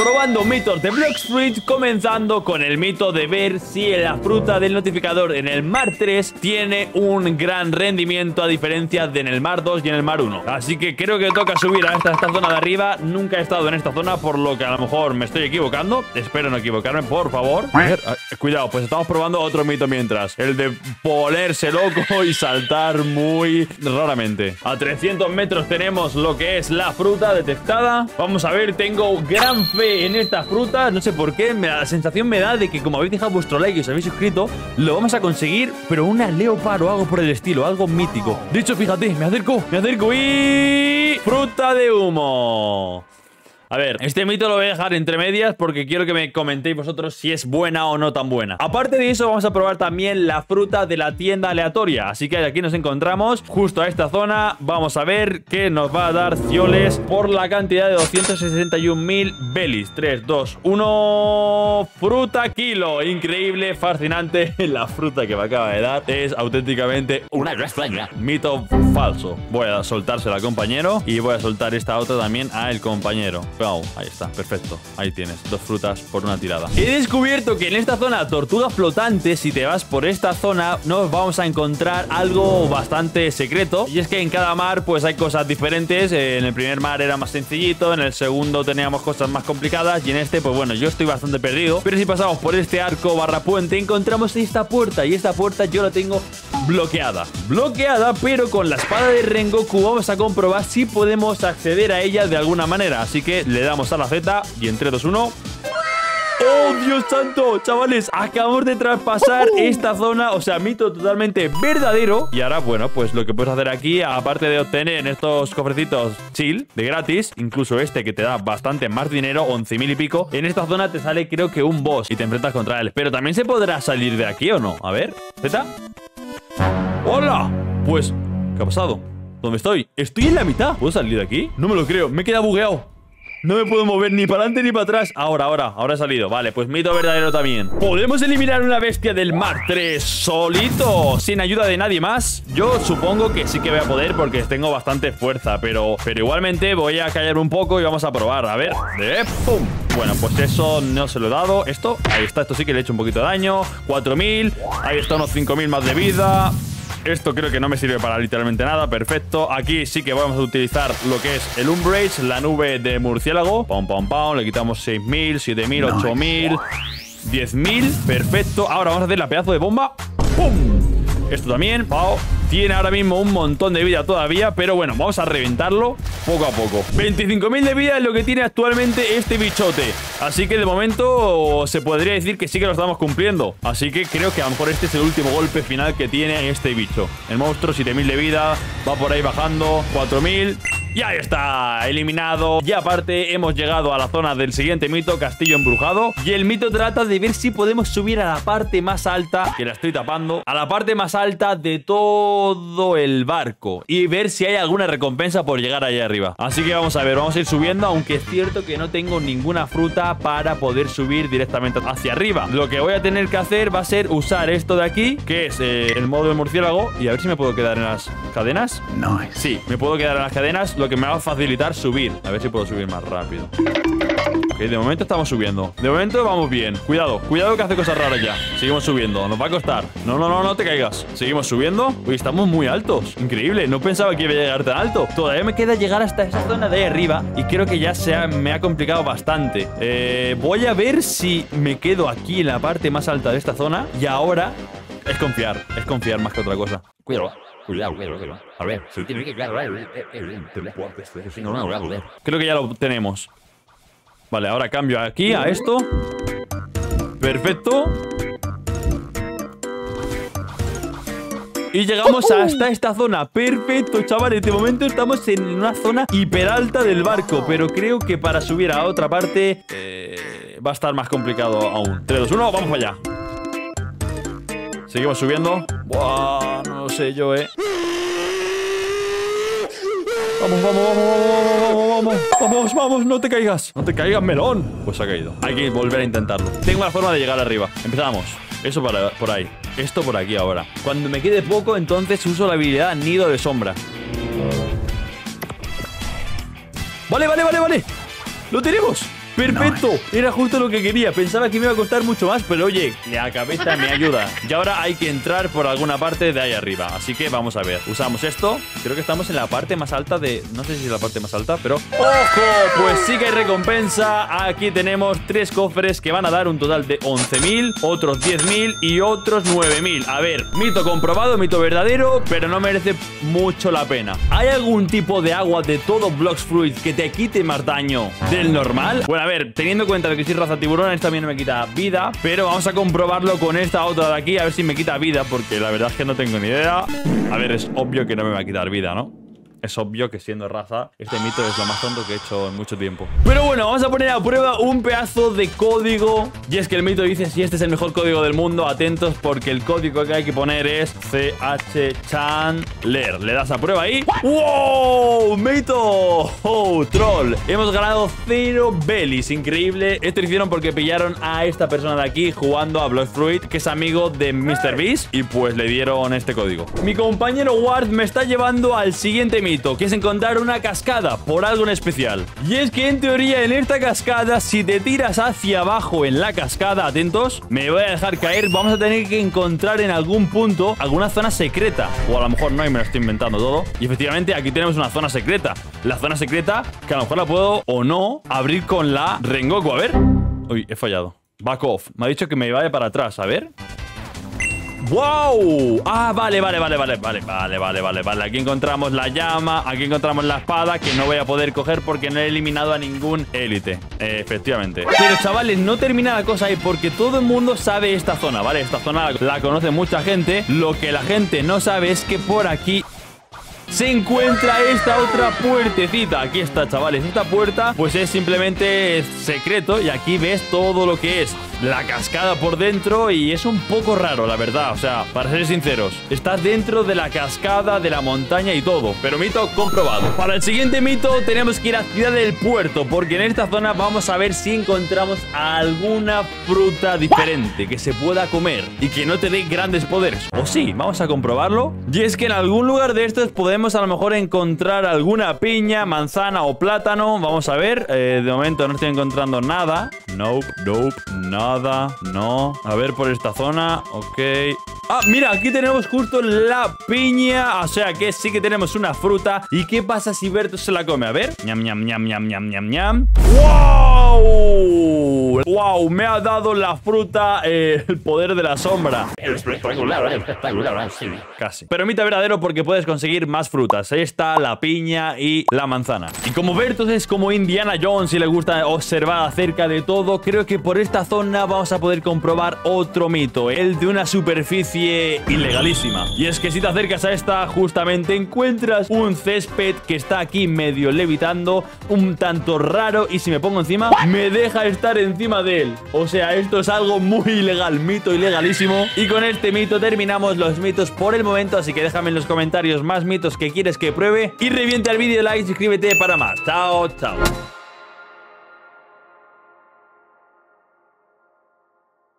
Probando mitos de Bloxfruit, comenzando con el mito de ver si la fruta del notificador en el Mar 3 tiene un gran rendimiento a diferencia de en el Mar 2 y en el Mar 1. Así que creo que toca subir a esta, esta zona de arriba. Nunca he estado en esta zona, por lo que a lo mejor me estoy equivocando. Espero no equivocarme, por favor. A ver, cuidado, pues estamos probando otro mito mientras. El de ponerse loco y saltar muy raramente. A 300 metros tenemos lo que es la fruta detectada. Vamos a ver, tengo gran fe en esta fruta. No sé por qué. la sensación me da de que como habéis dejado vuestro like y os habéis suscrito, lo vamos a conseguir, pero una leopard o algo por el estilo, algo mítico. De hecho, fíjate, me acerco, me acerco y... Fruta de humo. A ver, este mito lo voy a dejar entre medias porque quiero que me comentéis vosotros si es buena o no tan buena. Aparte de eso, vamos a probar también la fruta de la tienda aleatoria. Así que aquí nos encontramos, justo a esta zona. Vamos a ver qué nos va a dar Cioles por la cantidad de 261.000 belis. 3, 2, 1... Fruta kilo. Increíble, fascinante. La fruta que me acaba de dar es auténticamente una mito falso. Voy a soltársela al compañero y voy a soltar esta otra también al compañero ahí está, perfecto. Ahí tienes, dos frutas por una tirada. He descubierto que en esta zona tortuga flotante, si te vas por esta zona, nos vamos a encontrar algo bastante secreto. Y es que en cada mar, pues hay cosas diferentes. En el primer mar era más sencillito, en el segundo teníamos cosas más complicadas. Y en este, pues bueno, yo estoy bastante perdido. Pero si pasamos por este arco barra puente, encontramos esta puerta. Y esta puerta yo la tengo bloqueada. Bloqueada, pero con la espada de Rengoku vamos a comprobar si podemos acceder a ella de alguna manera. Así que le damos a la Z y en 3, 2, 1... ¡Oh, Dios santo! Chavales, acabamos de traspasar esta zona, o sea, mito totalmente verdadero. Y ahora, bueno, pues lo que puedes hacer aquí, aparte de obtener en estos cofrecitos chill, de gratis, incluso este que te da bastante más dinero, 11.000 y pico, en esta zona te sale creo que un boss y te enfrentas contra él. Pero también se podrá salir de aquí o no. A ver, Z. ¡Hola! Pues, ¿qué ha pasado? ¿Dónde estoy? Estoy en la mitad. ¿Puedo salir de aquí? No me lo creo, me he quedado bugueado. No me puedo mover ni para adelante ni para atrás Ahora, ahora, ahora he salido Vale, pues mito verdadero también ¿Podemos eliminar una bestia del mar 3 solito? Sin ayuda de nadie más Yo supongo que sí que voy a poder Porque tengo bastante fuerza Pero, pero igualmente voy a callar un poco y vamos a probar A ver, de pum bueno, pues eso no se lo he dado Esto, ahí está, esto sí que le he hecho un poquito de daño 4000, ahí está unos 5000 más de vida esto creo que no me sirve para literalmente nada, perfecto. Aquí sí que vamos a utilizar lo que es el Umbrage, la nube de murciélago. Pam, pam, pam, le quitamos 6.000, 7.000, 8.000, 10.000, perfecto. Ahora vamos a hacer la pedazo de bomba. ¡Pum! Esto también, pao. Tiene ahora mismo un montón de vida todavía, pero bueno, vamos a reventarlo poco a poco. 25.000 de vida es lo que tiene actualmente este bichote. Así que de momento se podría decir que sí que lo estamos cumpliendo. Así que creo que a lo mejor este es el último golpe final que tiene este bicho. El monstruo, 7.000 de vida, va por ahí bajando, 4.000... Y ahí está, eliminado. Y aparte hemos llegado a la zona del siguiente mito, Castillo Embrujado. Y el mito trata de ver si podemos subir a la parte más alta, que la estoy tapando, a la parte más alta de todo el barco. Y ver si hay alguna recompensa por llegar allá arriba. Así que vamos a ver, vamos a ir subiendo, aunque es cierto que no tengo ninguna fruta para poder subir directamente hacia arriba. Lo que voy a tener que hacer va a ser usar esto de aquí, que es eh, el modo de murciélago. Y a ver si me puedo quedar en las cadenas. No. Sí, me puedo quedar en las cadenas lo que me va a facilitar subir. A ver si puedo subir más rápido. Ok, de momento estamos subiendo. De momento vamos bien. Cuidado, cuidado que hace cosas raras ya. Seguimos subiendo, nos va a costar. No, no, no, no te caigas. Seguimos subiendo. Uy, estamos muy altos. Increíble, no pensaba que iba a llegar tan alto. Todavía me queda llegar hasta esa zona de ahí arriba. Y creo que ya se me ha complicado bastante. Eh, voy a ver si me quedo aquí en la parte más alta de esta zona. Y ahora es confiar, es confiar más que otra cosa. Cuidado. Cuidado, cuidado, A ver, se tiene que Creo que ya lo tenemos. Vale, ahora cambio aquí a esto. Perfecto. Y llegamos hasta esta zona. Perfecto, chavales De momento estamos en una zona hiper alta del barco Pero creo que para subir a otra parte eh, Va a estar más complicado aún. 3, 2, 1, vamos allá. Seguimos subiendo. Buah, no sé yo, eh Vamos, vamos, vamos, vamos, vamos, vamos, vamos, no te caigas. No te caigas, melón. Pues ha caído. Hay que volver a intentarlo. Tengo la forma de llegar arriba. Empezamos. Eso para, por ahí. Esto por aquí ahora. Cuando me quede poco, entonces uso la habilidad Nido de Sombra. Vale, vale, vale, vale. ¡Lo tenemos! ¡Perfecto! Era justo lo que quería. Pensaba que me iba a costar mucho más, pero oye, la cabeza me ayuda. Y ahora hay que entrar por alguna parte de ahí arriba. Así que vamos a ver. Usamos esto. Creo que estamos en la parte más alta de... No sé si es la parte más alta, pero... ¡Ojo! Pues sí que hay recompensa. Aquí tenemos tres cofres que van a dar un total de 11.000, otros 10.000 y otros 9.000. A ver, mito comprobado, mito verdadero, pero no merece mucho la pena. ¿Hay algún tipo de agua de todo Blocks Fruit que te quite más daño del normal? Bueno, a ver, teniendo en cuenta que soy raza tiburón, esta también me quita vida, pero vamos a comprobarlo con esta otra de aquí, a ver si me quita vida, porque la verdad es que no tengo ni idea. A ver, es obvio que no me va a quitar vida, ¿no? Es obvio que siendo raza, este mito es lo más tonto que he hecho en mucho tiempo. Pero bueno, vamos a poner a prueba un pedazo de código. Y es que el mito dice si este es el mejor código del mundo, atentos porque el código que hay que poner es CH Chandler. Le das a prueba ahí. ¡Wow! ¡Mito! ¡Oh, troll! Hemos ganado cero bellies. Increíble. Esto lo hicieron porque pillaron a esta persona de aquí jugando a Blood Fruit, que es amigo de MrBeast. Y pues le dieron este código. Mi compañero Ward me está llevando al siguiente mito que es encontrar una cascada por algo en especial. Y es que en teoría en esta cascada, si te tiras hacia abajo en la cascada, atentos, me voy a dejar caer, vamos a tener que encontrar en algún punto alguna zona secreta. O a lo mejor no, y me lo estoy inventando todo. Y efectivamente aquí tenemos una zona secreta. La zona secreta, que a lo mejor la puedo o no abrir con la Rengoku. A ver. Uy, he fallado. Back off. Me ha dicho que me vaya para atrás. A ver. ¡Wow! Ah, vale, vale, vale, vale, vale, vale, vale, vale, vale. Aquí encontramos la llama, aquí encontramos la espada que no voy a poder coger porque no he eliminado a ningún élite. efectivamente. Pero chavales, no termina la cosa ahí porque todo el mundo sabe esta zona, ¿vale? Esta zona la conoce mucha gente. Lo que la gente no sabe es que por aquí se encuentra esta otra puertecita. Aquí está, chavales. Esta puerta, pues es simplemente secreto. Y aquí ves todo lo que es la cascada por dentro. Y es un poco raro, la verdad. O sea, para ser sinceros, está dentro de la cascada, de la montaña y todo. Pero mito comprobado. Para el siguiente mito, tenemos que ir a Ciudad del Puerto. Porque en esta zona vamos a ver si encontramos alguna fruta diferente que se pueda comer y que no te dé grandes poderes. O sí, vamos a comprobarlo. Y es que en algún lugar de estos podemos a lo mejor encontrar alguna piña, manzana o plátano. Vamos a ver. Eh, de momento no estoy encontrando nada. Nope, nope, nada, no. A ver por esta zona. Ok. Ah, mira, aquí tenemos justo la piña. O sea que sí que tenemos una fruta. ¿Y qué pasa si Berto se la come? A ver. Ñam, ñam, ñam, ñam, ñam, ñam, ñam. ¡Wow! ¡Wow! Me ha dado la fruta eh, el poder de la sombra. Casi. Pero mito verdadero porque puedes conseguir más frutas. Esta, la piña y la manzana. Y como Bertos es como Indiana Jones y le gusta observar acerca de todo, creo que por esta zona vamos a poder comprobar otro mito. El de una superficie ilegalísima. Y es que si te acercas a esta, justamente encuentras un césped que está aquí medio levitando, un tanto raro, y si me pongo encima, me deja estar encima de O sea, esto es algo muy ilegal, mito ilegalísimo. Y con este mito terminamos los mitos por el momento, así que déjame en los comentarios más mitos que quieres que pruebe. Y reviente al vídeo, like, suscríbete para más. Chao, chao.